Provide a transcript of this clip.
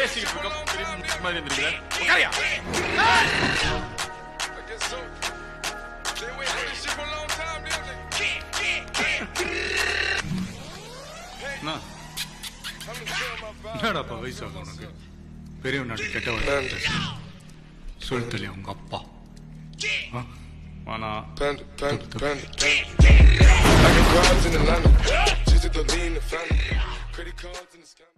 பேசிக்கிட்டு இருக்க பெரிய மூஞ்சி மாதிரி இருந்திருக்கிற உட்காரியா I guess so. They wait for this shit for a long time, didn't they? என்ன I'm gonna tell my vibe. என்னடாப்பா வயசாகும் உனக்கு பெரியவனாடி கெட்டவன் சொல்லு தள்ளி உங்க அப்பா ஆ? வானா Panda, panda, panda, panda. I got broads in Atlanta. Just to lean the family. Credit cards in the scam.